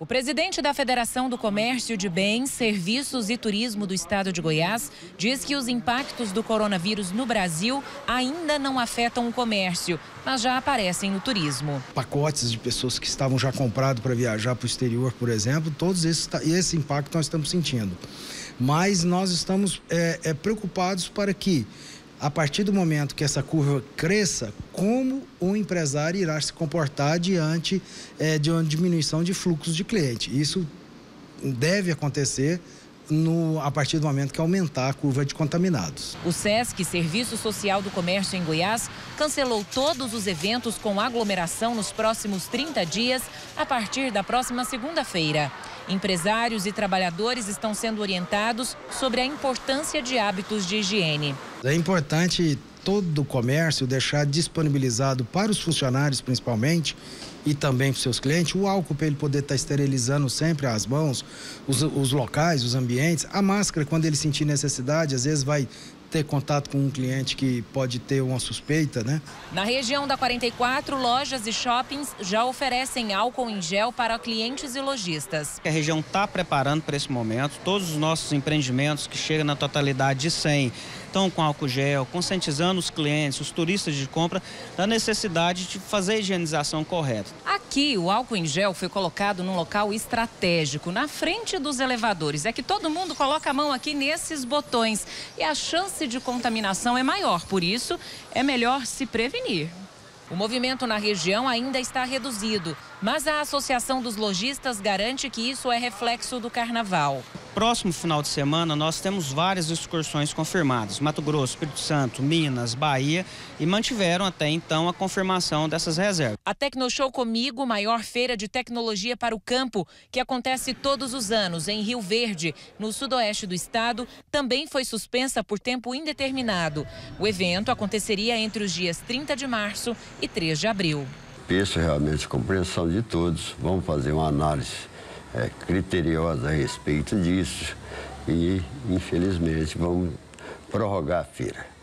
O presidente da Federação do Comércio de Bens, Serviços e Turismo do Estado de Goiás diz que os impactos do coronavírus no Brasil ainda não afetam o comércio, mas já aparecem no turismo. Pacotes de pessoas que estavam já comprados para viajar para o exterior, por exemplo, todos esses esse impacto nós estamos sentindo. Mas nós estamos é, é, preocupados para que a partir do momento que essa curva cresça, como o empresário irá se comportar diante é, de uma diminuição de fluxos de cliente. Isso deve acontecer no, a partir do momento que aumentar a curva de contaminados. O SESC, Serviço Social do Comércio em Goiás, cancelou todos os eventos com aglomeração nos próximos 30 dias, a partir da próxima segunda-feira. Empresários e trabalhadores estão sendo orientados sobre a importância de hábitos de higiene. É importante todo o comércio deixar disponibilizado para os funcionários, principalmente, e também para os seus clientes, o álcool para ele poder estar esterilizando sempre as mãos, os, os locais, os ambientes. A máscara, quando ele sentir necessidade, às vezes vai ter contato com um cliente que pode ter uma suspeita, né? Na região da 44, lojas e shoppings já oferecem álcool em gel para clientes e lojistas. A região está preparando para esse momento. Todos os nossos empreendimentos que chegam na totalidade de 100 estão com álcool gel, conscientizando os clientes, os turistas de compra da necessidade de fazer a higienização correta. Aqui, o álcool em gel foi colocado num local estratégico, na frente dos elevadores. É que todo mundo coloca a mão aqui nesses botões e a chance de contaminação é maior. Por isso, é melhor se prevenir. O movimento na região ainda está reduzido, mas a Associação dos Lojistas garante que isso é reflexo do carnaval. Próximo final de semana, nós temos várias excursões confirmadas: Mato Grosso, Espírito Santo, Minas, Bahia e mantiveram até então a confirmação dessas reservas. A Tecnoshow Comigo, maior feira de tecnologia para o campo, que acontece todos os anos em Rio Verde, no sudoeste do estado, também foi suspensa por tempo indeterminado. O evento aconteceria entre os dias 30 de março e 3 de abril. Peço realmente a compreensão de todos. Vamos fazer uma análise é, criteriosa a respeito disso e, infelizmente, vamos prorrogar a feira.